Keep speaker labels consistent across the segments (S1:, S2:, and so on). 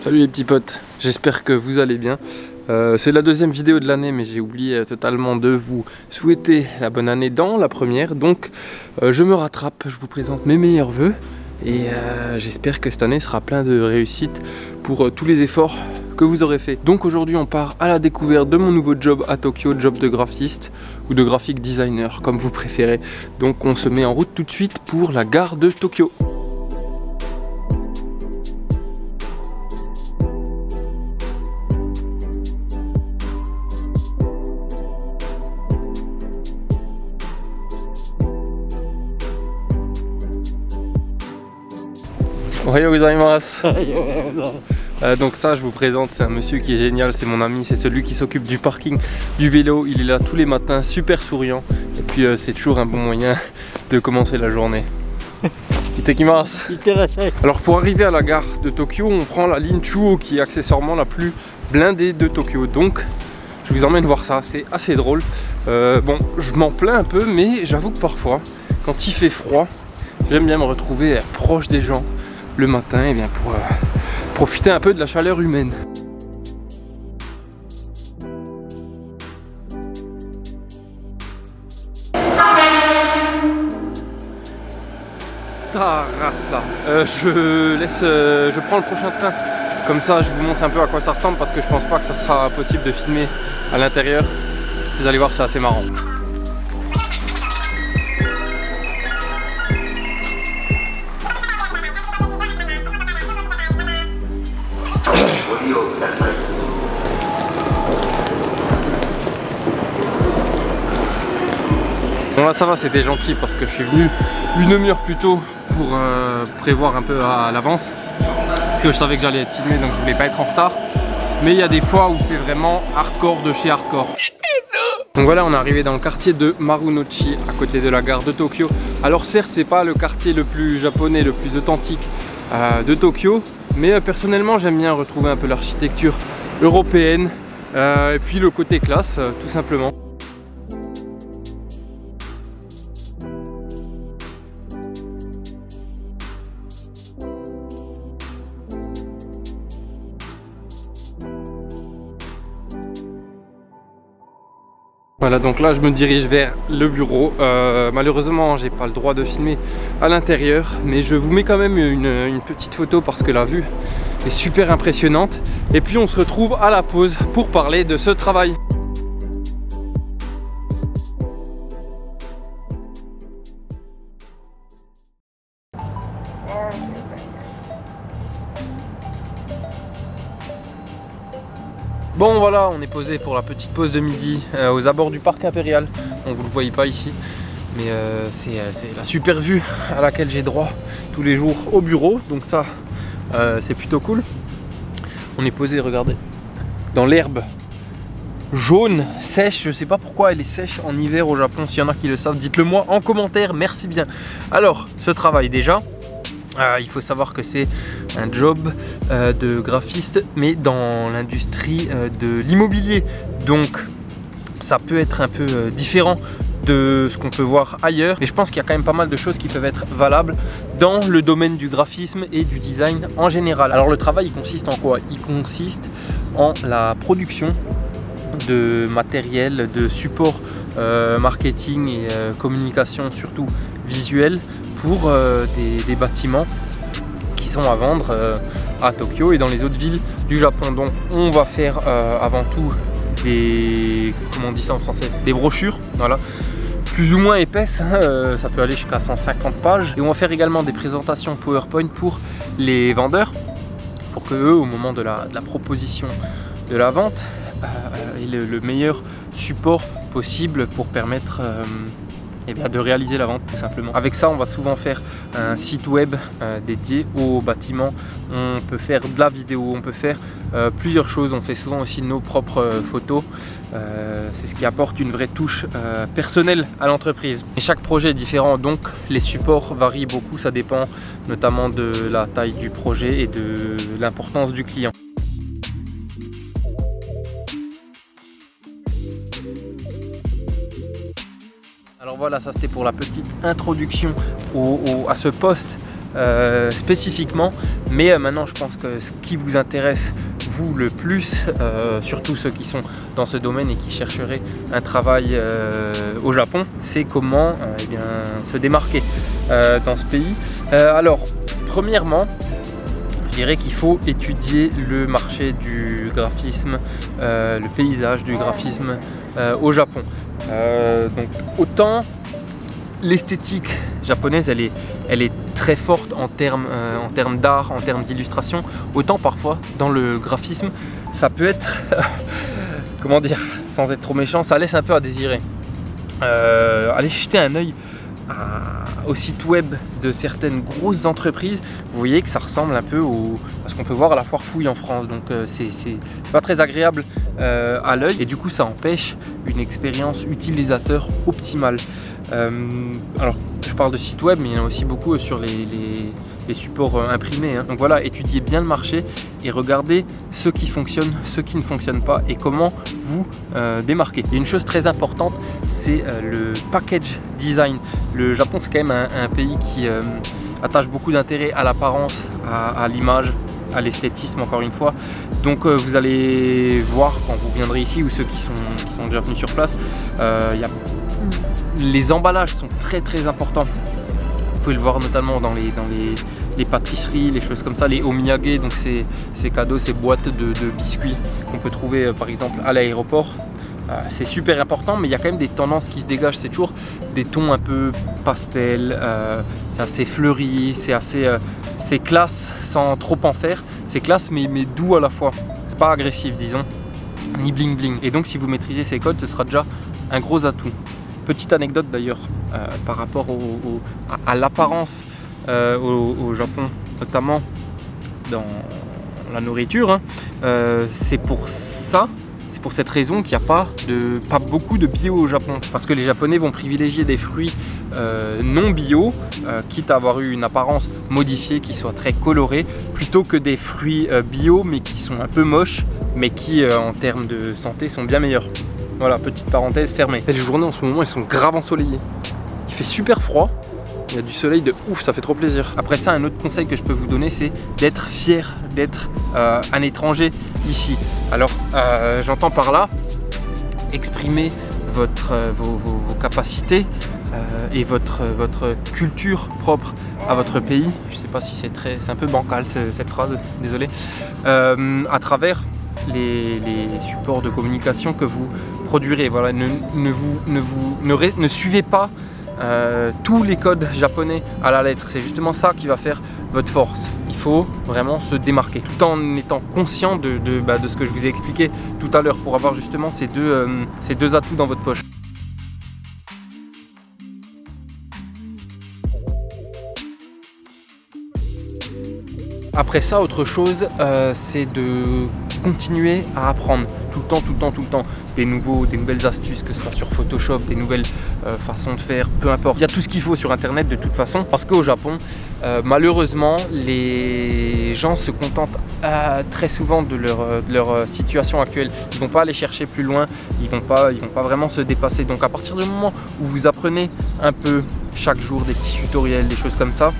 S1: Salut les petits potes, j'espère que vous allez bien. Euh, c'est la deuxième vidéo de l'année mais j'ai oublié euh, totalement de vous souhaiter la bonne année dans la première. Donc euh, je me rattrape, je vous présente mes meilleurs voeux et j'espère que cette année sera plein de réussite pour tous les efforts que vous aurez fait. Donc aujourd'hui on part à la découverte de mon nouveau job à Tokyo, job de graphiste ou de graphic designer comme vous préférez. Donc on se met en route tout de suite pour la gare de Tokyo. Euh, donc ça je vous présente, c'est un monsieur qui est génial, c'est mon ami, c'est celui qui s'occupe du parking du vélo, il est là tous les matins, super souriant. Et puis euh, c'est toujours un bon moyen de commencer la journée. Alors pour arriver à la gare de Tokyo, on prend la ligne Chuo qui est accessoirement la plus blindée de Tokyo. Donc je vous emmène voir ça, c'est assez drôle. Euh, bon, je m'en plains un peu, mais j'avoue que parfois, quand il fait froid, j'aime bien me retrouver proche des gens, le matin eh bien pour euh, profiter un peu de la chaleur humaine. Ah, race là. Je laisse, euh, je prends le prochain train. Comme ça, je vous montre un peu à quoi ça ressemble parce que je pense pas que ça sera possible de filmer à l'intérieur. Vous allez voir, c'est assez marrant. Bon là ça va c'était gentil parce que je suis venu une demi-heure plus tôt pour euh, prévoir un peu à, l'avance. Parce que je savais que j'allais être filmé donc je voulais pas être en retard. Mais il y a des fois où c'est vraiment hardcore de chez hardcore. Donc voilà on est arrivé dans le quartier de Marunouchi à côté de la gare de Tokyo. Alors certes c'est pas le quartier le plus japonais le plus authentique euh, de Tokyo mais euh, personnellement j'aime bien retrouver un peu l'architecture européenne et puis le côté classe tout simplement Voilà donc là je me dirige vers le bureau. Euh, Malheureusement j'ai pas le droit de filmer à l'intérieur Mais je vous mets quand même une, petite photo parce que la vue est super impressionnante. Et puis on se retrouve à la pause pour parler de ce travail Bon voilà, on est posé pour la petite pause de midi euh, aux abords du parc impérial. On vous le voyez pas ici, mais euh, euh, c'est la super vue à laquelle j'ai droit tous les jours au bureau. Donc ça, c'est plutôt cool. On est posé, regardez, dans l'herbe jaune, sèche. Je sais pas pourquoi elle est sèche en hiver au Japon. S'il y en a qui le savent, dites-le moi en commentaire. Merci bien. Alors, ce travail déjà, il faut savoir que c'est un job euh, de graphiste, mais dans l'industrie euh, de l'immobilier. Donc, ça peut être un peu euh, différent de ce qu'on peut voir ailleurs. Mais je pense qu'il y a quand même pas mal de choses qui peuvent être valables dans le domaine du graphisme et du design en général. Alors le travail, il consiste en quoi? Il consiste en la production de matériel, de support marketing et communication surtout visuel pour des, bâtiments sont à vendre euh, à Tokyo et dans les autres villes du Japon. Donc on va faire euh, avant tout des, comment on dit ça en français, des brochures, voilà, plus ou moins épaisses, hein, euh, ça peut aller jusqu'à 150 pages. Et on va faire également des présentations PowerPoint pour les vendeurs, pour que eux, au moment de la, proposition de la vente, aient le, meilleur support possible pour permettre eh bien, de réaliser la vente tout simplement. Avec ça, on va souvent faire un site web euh, dédié au bâtiment. On peut faire de la vidéo, on peut faire euh, plusieurs choses. On fait souvent aussi nos propres euh, photos. C'est ce qui apporte une vraie touche personnelle à l'entreprise. Et chaque projet est différent, donc les supports varient beaucoup. Ça dépend notamment de la taille du projet et de l'importance du client. Alors voilà, ça c'était pour la petite introduction à ce poste euh, spécifiquement. Mais maintenant, je pense que ce qui vous intéresse vous le plus, surtout ceux qui sont dans ce domaine et qui chercheraient un travail au Japon, c'est comment eh se démarquer dans ce pays. alors, premièrement, je dirais qu'il faut étudier le marché du graphisme, le paysage du graphisme au Japon. Donc autant l'esthétique japonaise, elle est, elle est très forte en termes, euh, en termes d'art, en termes d'illustration. Autant parfois, dans le graphisme, ça peut être, comment dire, sans être trop méchant, ça laisse un peu à désirer. Euh, allez jeter un œil au site web de certaines grosses entreprises, vous voyez que ça ressemble un peu à ce qu'on peut voir à la foire fouille en France. Donc euh, c'est pas très agréable euh, à l'œil et du coup ça empêche une expérience utilisateur optimale. Euh, alors je parle de site web mais il y en a aussi beaucoup sur les, supports imprimés. Hein. Donc voilà, étudiez bien le marché et regardez ce qui fonctionne, ce qui ne fonctionne pas et comment vous démarquer. Et une chose très importante, c'est le package design. Le Japon c'est quand même un, pays qui attache beaucoup d'intérêt à l'apparence, à, l'image, à l'esthétisme encore une fois. Donc euh, vous allez voir quand vous viendrez ici ou ceux qui sont, qui sont déjà venus sur place, euh, les emballages sont très très importants. Vous pouvez le voir notamment dans les, dans les, pâtisseries, les choses comme ça, les omiyage, donc ces, cadeaux, ces boîtes de, biscuits qu'on peut trouver euh, par exemple à l'aéroport. Euh, c'est super important, mais il y a quand même des tendances qui se dégagent. C'est toujours des tons un peu pastel, euh, c'est assez fleuri, c'est assez c'est classe sans trop en faire. C'est classe mais, mais doux à la fois. C'est pas agressif, disons, ni bling bling. Et donc, si vous maîtrisez ces codes, ce sera déjà un gros atout. Petite anecdote d'ailleurs par rapport à, l'apparence au, Japon, notamment dans la nourriture. Hein. c'est pour ça c'est pour cette raison qu'il n'y a pas, de, pas beaucoup de bio au Japon. Parce que les Japonais vont privilégier des fruits euh, non bio, euh, quitte à avoir eu une apparence modifiée qui soit très colorée, plutôt que des fruits euh, bio mais qui sont un peu moches, mais qui en termes de santé sont bien meilleurs. Voilà, petite parenthèse fermée. les journées en ce moment, elles sont grave ensoleillées. Il fait super froid, il y a du soleil de ouf, ça fait trop plaisir. Après ça, un autre conseil que je peux vous donner, c'est d'être fier d'être un étranger ici. Alors euh, j'entends par là exprimer votre, euh, vos, capacités euh, et votre, votre culture propre à votre pays. Je ne sais pas si c'est très, c'est un peu bancal cette phrase, désolé. à travers les, supports de communication que vous produirez. Voilà, ne, vous, suivez pas euh, tous les codes japonais à la lettre. C'est justement ça qui va faire votre force. Il faut vraiment se démarquer tout en étant conscient de, bah, ce que je vous ai expliqué tout à l'heure pour avoir justement ces deux, euh, ces deux atouts dans votre poche. Après ça, autre chose, euh, c'est de continuer à apprendre tout le temps, tout le temps, tout le temps des, nouveaux, des nouvelles astuces, que ce soit sur Photoshop, des nouvelles euh, façons de faire, peu importe. Il y a tout ce qu'il faut sur Internet de toute façon, parce qu'au Japon, euh, malheureusement, les gens se contentent très souvent de leur, situation actuelle. Ils ne vont pas aller chercher plus loin, ils ne vont, vont pas vraiment se dépasser. Donc à partir du moment où vous apprenez un peu chaque jour des petits tutoriels, des choses comme ça,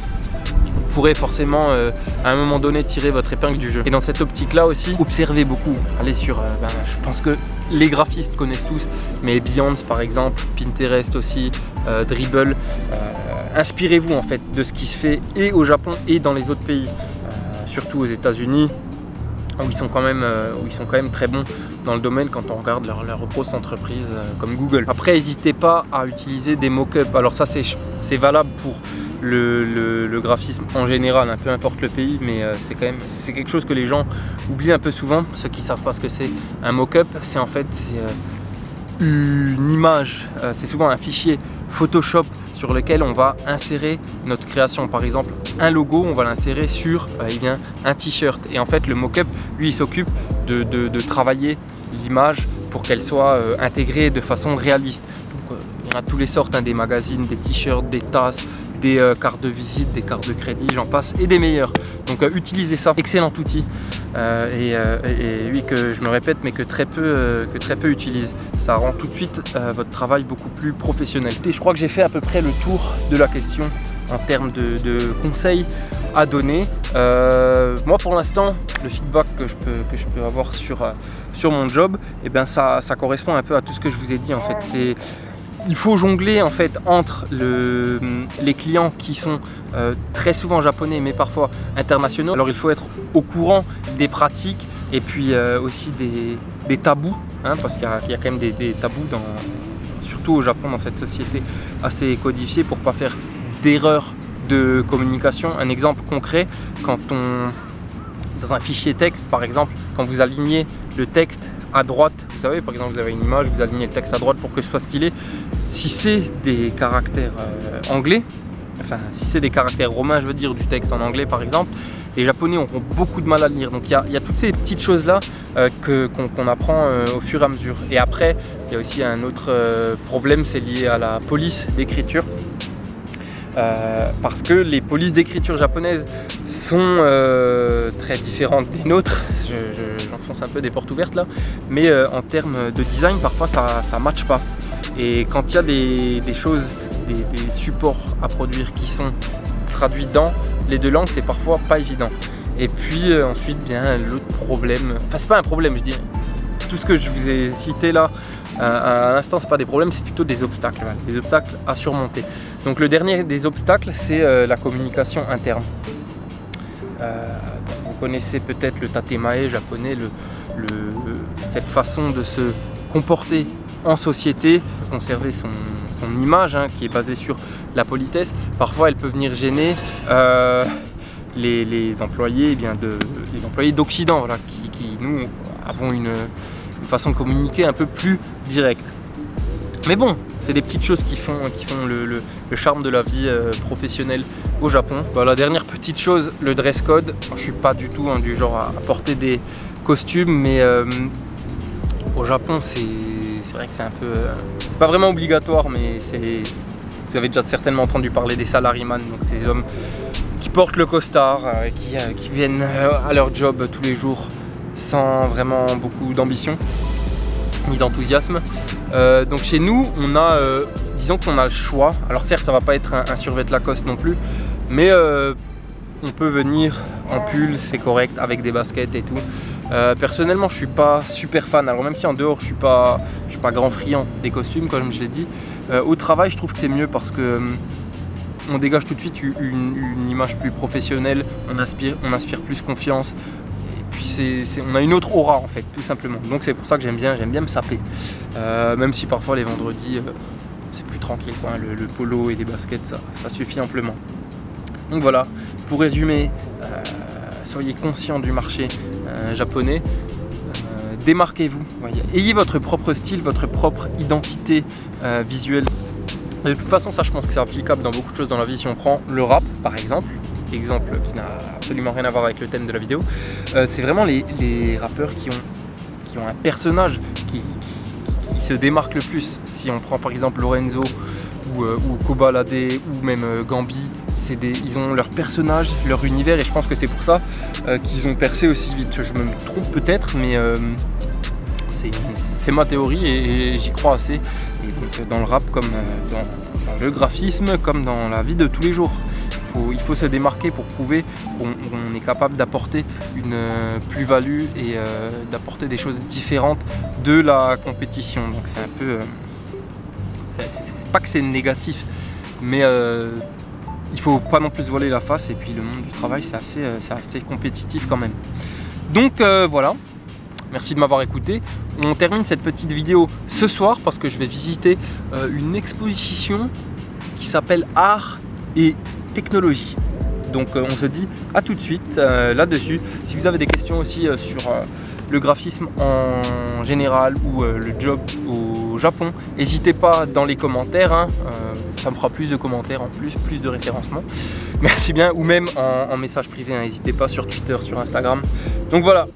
S1: forcément euh, à un moment donné tirer votre épingle du jeu. Et dans cette optique-là aussi, observez beaucoup. Allez sur, euh, ben, je pense que les graphistes connaissent tous, mais Beyonce par exemple, Pinterest aussi, euh, Dribble. Inspirez-vous en fait de ce qui se fait et au Japon et dans les autres pays, surtout aux États-Unis, où ils sont quand même, où ils sont quand même très bons dans le domaine quand on regarde leurs leur grosses entreprises comme Google. Après, n'hésitez pas à utiliser des mock-ups. Alors ça, c'est valable pour le, graphisme en général, un peu importe le pays, mais euh, c'est quand même c'est quelque chose que les gens oublient un peu souvent. Ceux qui savent pas ce que c'est un mock-up, c'est en fait euh, une image, euh, c'est souvent un fichier Photoshop sur lequel on va insérer notre création. Par exemple, un logo, on va l'insérer sur eh bien, un t-shirt. Et en fait, le mock-up, lui, il s'occupe de, travailler l'image pour qu'elle soit intégrée de façon réaliste. Donc, il y en a tous les sortes, hein, des magazines, des t-shirts, des tasses, des euh, cartes de visite, des cartes de crédit, j'en passe, et des meilleurs. Donc euh, utilisez ça, excellent outil. Et, oui, que je me répète, mais que très peu, que très peu utilisent. Ça rend tout de suite votre travail beaucoup plus professionnel. Et je crois que j'ai fait à peu près le tour de la question en termes de, conseils à donner. moi pour l'instant, le feedback que je peux, que je peux avoir sur, sur mon job, eh ben ça, ça correspond un peu à tout ce que je vous ai dit en fait. Il faut jongler en fait entre les clients qui sont euh, très souvent japonais mais parfois internationaux. Alors il faut être au courant des pratiques et puis euh, aussi des, tabous, hein, parce qu'il y, a quand même des, tabous, dans, surtout au Japon dans cette société assez codifiée pour ne pas faire d'erreurs de communication. Un exemple concret, quand on dans un fichier texte par exemple, quand vous alignez le texte à droite, vous savez par exemple vous avez une image, vous alignez le texte à droite pour que ce soit stylé, si c'est des caractères euh, anglais, enfin si c'est des caractères romains je veux dire du texte en anglais par exemple, les japonais auront beaucoup de mal à le lire. Donc il y, a toutes ces petites choses là euh, qu'on apprend euh, au fur et à mesure. Et après, il y a aussi un autre problème, c'est lié à la police d'écriture. Parce que les polices d'écriture japonaises sont très différentes des nôtres. J'enfonce un peu des portes ouvertes là, mais en termes de design, parfois ça ne matche pas. Et quand il y a des, choses, des, supports à produire qui sont traduits dans les deux langues, c'est parfois pas évident. Et puis euh, ensuite, bien l'autre problème, enfin c'est pas un problème, je dis, tout ce que je vous ai cité là, à l'instant, c'est pas des problèmes, c'est plutôt des obstacles, des obstacles à surmonter. Donc le dernier des obstacles, c'est euh, la communication interne. Euh, vous connaissez peut-être le tatemae japonais, cette façon de se comporter en société, conserver son, image hein, qui est basée sur la politesse. Parfois, elle peut venir gêner euh, les, employés, eh bien de, les employés d'Occident, qui, nous avons une, façon de communiquer un peu plus directe. Mais bon, c'est des petites choses qui font, qui font le, charme de la vie euh, professionnelle au Japon. la dernière petite chose, le dress code. Je suis pas du tout hein, du genre à, porter des costumes, mais euh, au Japon, c'est vrai que c'est un peu. Euh, c'est pas vraiment obligatoire, mais c'est. Vous avez déjà certainement entendu parler des salariman, donc ces hommes qui portent le costard, qui, qui, viennent à leur job tous les jours sans vraiment beaucoup d'ambition d'enthousiasme. donc chez nous, on a, disons qu'on a le choix. Alors certes, ça va pas être un, un survêt Lacoste non plus, mais on peut venir en pull, c'est correct, avec des baskets et tout. Euh, personnellement, je suis pas super fan. Alors même si en dehors, je suis pas, je suis pas grand friand des costumes, comme je l'ai dit. Euh, au travail, je trouve que c'est mieux parce que on dégage tout de suite une, image plus professionnelle. On inspire, on inspire plus confiance. Puis c'est, on a une autre aura en fait, tout simplement. Donc c'est pour ça que j'aime bien, j'aime bien me saper. Euh, même si parfois les vendredis, c'est plus tranquille. Quoi, le, polo et des baskets, ça, suffit amplement. Donc voilà, pour résumer, soyez conscient du marché euh, japonais. Euh, démarquez-vous, ayez votre propre style, votre propre identité euh, visuelle. De toute façon, ça je pense que c'est applicable dans beaucoup de choses dans la vie. Si on prend le rap par exemple, exemple qui n'a absolument rien à voir avec le thème de la vidéo, c'est vraiment les, rappeurs qui ont, qui ont un personnage qui, se démarque le plus. Si on prend par exemple Lorenzo ou, ou Kobalade ou même Gambi, ils ont leur personnage, leur univers, et je pense que c'est pour ça euh, qu'ils ont percé aussi vite. Je me trompe peut-être, mais euh, c'est ma théorie et, j'y crois assez. Dans le rap, comme euh, dans, le graphisme, comme dans la vie de tous les jours. Il faut se démarquer pour prouver qu'on est capable d'apporter une plus-value et d'apporter des choses différentes de la compétition. Donc c'est un peu... c'est pas que c'est négatif, mais il faut pas non plus voiler la face et puis le monde du travail c'est assez, euh, assez compétitif quand même. Donc euh, voilà, merci de m'avoir écouté. On termine cette petite vidéo ce soir parce que je vais visiter euh, une exposition qui s'appelle Art et Technologie. Donc on se dit à tout de suite là-dessus. Si vous avez des questions aussi sur le graphisme en général ou le job au Japon, n'hésitez pas dans les commentaires. Hein, ça me fera plus de commentaires en plus, plus de référencement. Merci bien, ou même en, message privé, hein. n'hésitez pas sur Twitter, sur Instagram. Donc voilà,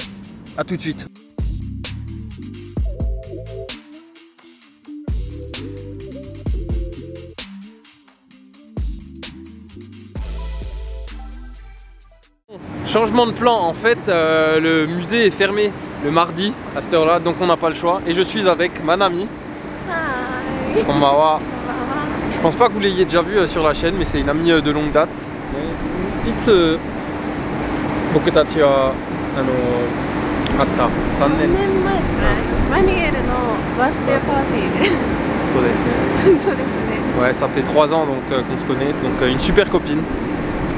S1: à tout de suite. Changement de plan, en fait, euh, le musée est fermé le mardi à cette heure-là, donc on n'a pas le choix. Et je suis avec Manami.
S2: Hi.
S1: Konbanwa.
S2: こんばんは
S1: Je pense pas que vous l'ayez déjà vu euh, sur la chaîne, mais c'est une amie euh, de longue date. I tsu 僕たちはあの会った3
S2: 3
S1: 年
S2: 年前くらいマニエルのバースデーパーティーで
S1: そうですね
S2: そうですね
S1: Ouais, ça fait 3 ans donc euh, qu'on se connaît, donc euh, une super copine.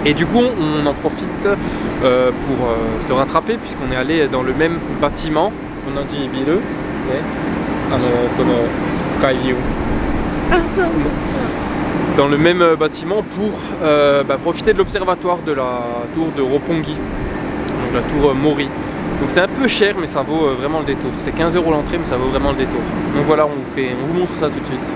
S1: Et du coup, on en profite euh, pour euh, se rattraper puisqu'on est allé dans le même bâtiment. On a dit Biru,
S2: e, euh, Skyview.
S1: Dans le même bâtiment pour bah, profiter de l'observatoire de la tour de Roppongi, donc la tour Mori. Donc c'est un peu cher, mais ça vaut vraiment le détour. C'est 15 euros l'entrée, mais ça vaut vraiment le détour. Donc voilà, on, vous fait, on vous montre ça tout de suite.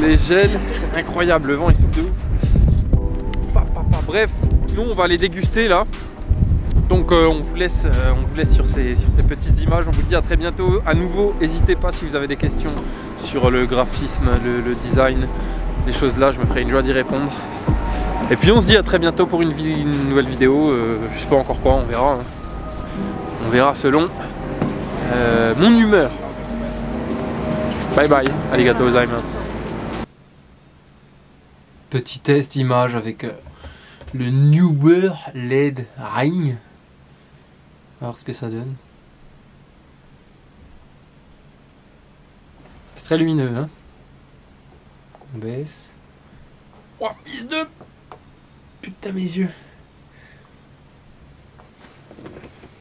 S1: Les gèle, c'est incroyable, le vent il souffle de ouf. Bref, nous on va les déguster là. Donc euh, on, vous laisse, euh, on vous laisse sur ces, sur ces petites images. On vous dit à très bientôt. À nouveau, n'hésitez pas si vous avez des questions sur le graphisme, le, design, les choses là, je me ferai une joie d'y répondre. Et puis on se dit à très bientôt pour une, nouvelle vidéo. Euh, je sais pas encore quoi, on verra. hein. On verra selon mon humeur. Bye bye, arigato gozaimasu petit test image avec euh, le Newer LED Ring. Voir ce que ça donne. C'est très lumineux. Hein On baisse. Oh, fils de... Putain, mes yeux.